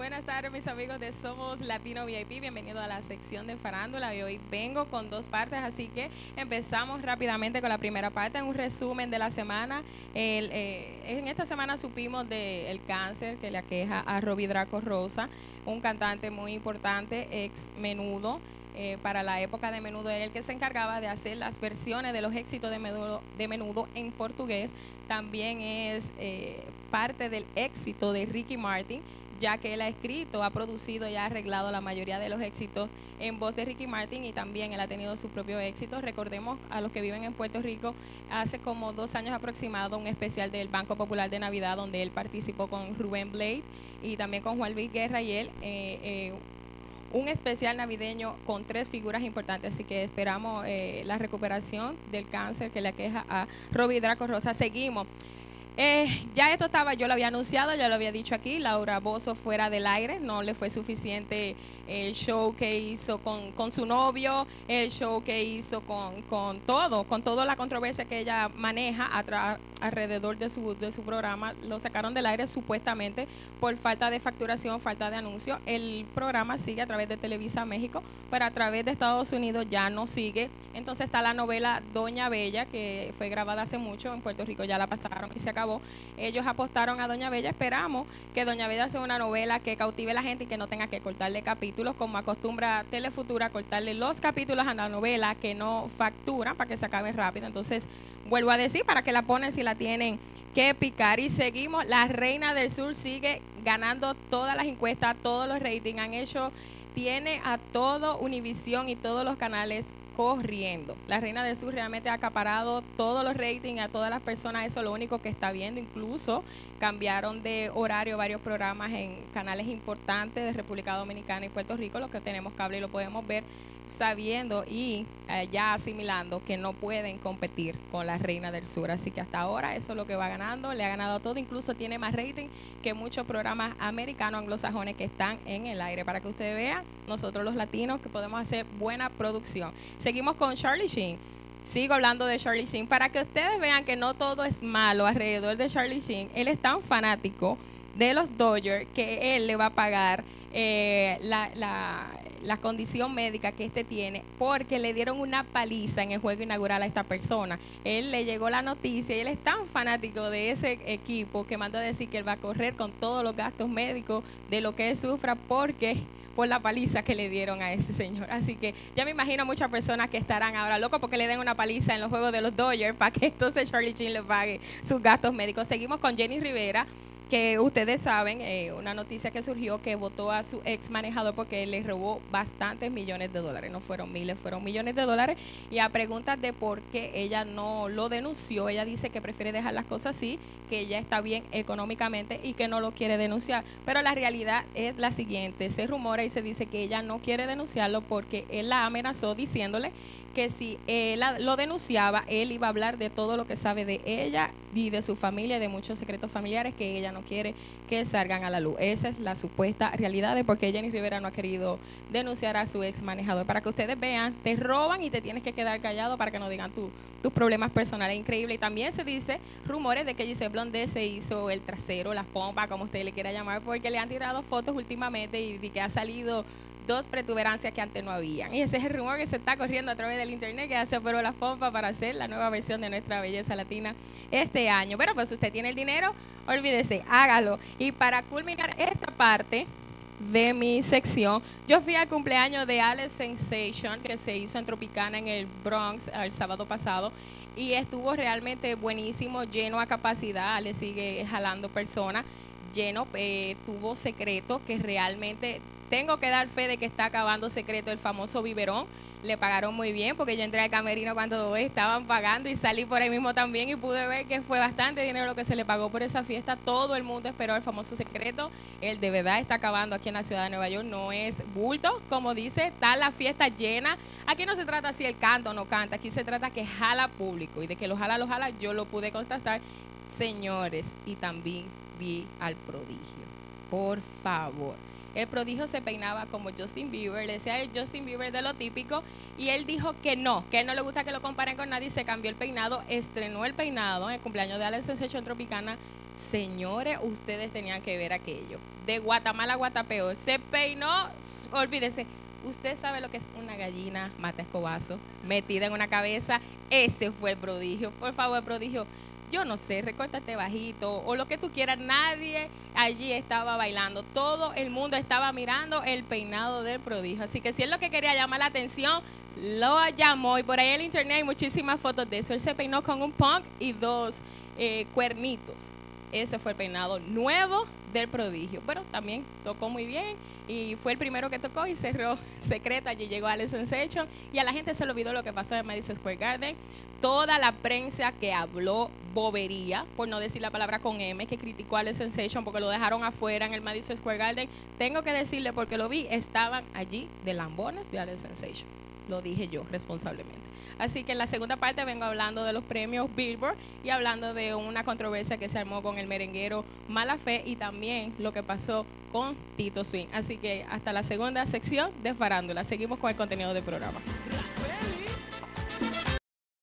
Buenas tardes, mis amigos de Somos Latino VIP. Bienvenido a la sección de farándula. Y hoy vengo con dos partes, así que empezamos rápidamente con la primera parte, un resumen de la semana. Eh, en esta semana supimos del cáncer que le aqueja a Robbie Draco Rosa, un cantante muy importante, ex menudo. Eh, para la época de Menudo era el que se encargaba de hacer las versiones de los éxitos de Menudo, de menudo en portugués. También es eh, parte del éxito de Ricky Martin ya que él ha escrito, ha producido y ha arreglado la mayoría de los éxitos en voz de Ricky Martin y también él ha tenido su propio éxito. Recordemos a los que viven en Puerto Rico, hace como dos años aproximado un especial del Banco Popular de Navidad donde él participó con Rubén Blade y también con Juan Luis Guerra y él. Eh, eh, un especial navideño con tres figuras importantes, así que esperamos eh, la recuperación del cáncer que le aqueja a Robbie Draco Rosa. Seguimos. Eh, ya esto estaba, yo lo había anunciado, ya lo había dicho aquí, Laura Bozo fuera del aire, no le fue suficiente el show que hizo con, con su novio, el show que hizo con, con, todo, con toda la controversia que ella maneja alrededor de su, de su programa, lo sacaron del aire supuestamente por falta de facturación, falta de anuncio. El programa sigue a través de Televisa México, pero a través de Estados Unidos ya no sigue. Entonces está la novela Doña Bella, que fue grabada hace mucho, en Puerto Rico ya la pasaron y se acabó. Ellos apostaron a Doña Bella, esperamos que Doña Bella sea una novela que cautive a la gente y que no tenga que cortarle capítulos como acostumbra Telefutura, cortarle los capítulos a la novela que no facturan para que se acabe rápido. Entonces, vuelvo a decir, para que la ponen si la tienen que picar. Y seguimos, la Reina del Sur sigue ganando todas las encuestas, todos los ratings. Han hecho, tiene a todo Univisión y todos los canales corriendo. La Reina del Sur realmente ha acaparado todos los ratings a todas las personas, eso es lo único que está viendo. Incluso cambiaron de horario varios programas en canales importantes de República Dominicana y Puerto Rico, los que tenemos cable y lo podemos ver sabiendo y eh, ya asimilando que no pueden competir con la Reina del Sur. Así que hasta ahora eso es lo que va ganando, le ha ganado todo, incluso tiene más rating que muchos programas americanos anglosajones que están en el aire. Para que usted vea, nosotros los latinos que podemos hacer buena producción. Seguimos con Charlie Sheen. Sigo hablando de Charlie Sheen para que ustedes vean que no todo es malo alrededor de Charlie Sheen. Él es tan fanático de los Dodgers que él le va a pagar eh, la, la condición médica que este tiene porque le dieron una paliza en el juego inaugural a esta persona. Él le llegó la noticia y él es tan fanático de ese equipo que mandó a decir que él va a correr con todos los gastos médicos de lo que él sufra porque por la paliza que le dieron a ese señor. Así que ya me imagino muchas personas que estarán ahora locos porque le den una paliza en los juegos de los Dodgers para que entonces Charlie Chin le pague sus gastos médicos. Seguimos con Jenny Rivera que ustedes saben, eh, una noticia que surgió que votó a su ex manejador porque le robó bastantes millones de dólares, no fueron miles, fueron millones de dólares. Y a preguntas de por qué ella no lo denunció, ella dice que prefiere dejar las cosas así, que ella está bien económicamente y que no lo quiere denunciar. Pero la realidad es la siguiente, se rumora y se dice que ella no quiere denunciarlo porque él la amenazó diciéndole que si él lo denunciaba, él iba a hablar de todo lo que sabe de ella y de su familia, de muchos secretos familiares que ella no quiere que salgan a la luz. Esa es la supuesta realidad de por qué Jenny Rivera no ha querido denunciar a su ex manejador. Para que ustedes vean, te roban y te tienes que quedar callado para que no digan tus problemas personales. Increíble. Y también se dice rumores de que Giselle Blonde se hizo el trasero, las pompas, como usted le quiera llamar, porque le han tirado fotos últimamente y, y que ha salido dos protuberancias que antes no habían. Y ese es el rumor que se está corriendo a través del internet que hace operó la pompa para hacer la nueva versión de nuestra belleza latina este año. Pero pues usted tiene el dinero, olvídese, hágalo. Y para culminar esta parte de mi sección, yo fui al cumpleaños de Alex Sensation que se hizo en Tropicana en el Bronx el sábado pasado y estuvo realmente buenísimo, lleno a capacidad, le sigue jalando personas, lleno, eh, tuvo secretos que realmente tengo que dar fe de que está acabando secreto el famoso biberón. Le pagaron muy bien porque yo entré al camerino cuando estaban pagando y salí por ahí mismo también y pude ver que fue bastante dinero lo que se le pagó por esa fiesta. Todo el mundo esperó el famoso secreto. Él de verdad está acabando aquí en la ciudad de Nueva York. No es bulto, como dice, está la fiesta llena. Aquí no se trata si el canto o no canta, aquí se trata que jala público y de que lo jala, lo jala, yo lo pude constatar. Señores, y también vi al prodigio. Por favor el prodigio se peinaba como Justin Bieber, le decía el Justin Bieber de lo típico, y él dijo que no, que no le gusta que lo comparen con nadie, se cambió el peinado, estrenó el peinado en el cumpleaños de Alex Sensation Tropicana, Señores, ustedes tenían que ver aquello. De Guatemala a Guatapeor. Se peinó, olvídese. Usted sabe lo que es una gallina mata escobazo metida en una cabeza. Ese fue el prodigio. Por favor, prodigio. Yo no sé, recórtate bajito o lo que tú quieras. Nadie allí estaba bailando. Todo el mundo estaba mirando el peinado del prodigio. Así que si es lo que quería llamar la atención, lo llamó. Y por ahí en el internet hay muchísimas fotos de eso. Él se peinó con un punk y dos eh, cuernitos. Ese fue el peinado nuevo del prodigio. Pero también tocó muy bien y fue el primero que tocó y cerró secreta. Allí llegó Alex Sensation y a la gente se le olvidó lo que pasó en Madison Square Garden. Toda la prensa que habló bobería, por no decir la palabra con M, que criticó a Alex Sensation porque lo dejaron afuera en el Madison Square Garden. Tengo que decirle porque lo vi, estaban allí de lambones de Alex Sensation. Lo dije yo responsablemente. Así que en la segunda parte vengo hablando de los premios Billboard y hablando de una controversia que se armó con el merenguero Mala Fe y también lo que pasó con Tito Swing. Así que hasta la segunda sección de Farándula. Seguimos con el contenido del programa.